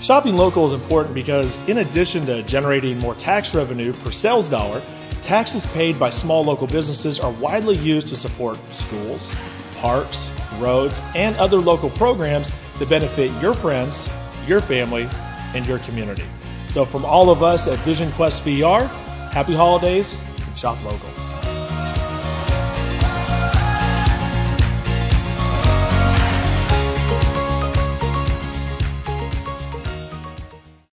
Shopping local is important because, in addition to generating more tax revenue per sales dollar, taxes paid by small local businesses are widely used to support schools, parks, roads, and other local programs that benefit your friends, your family, and your community. So, from all of us at Vision Quest VR, happy holidays and shop local.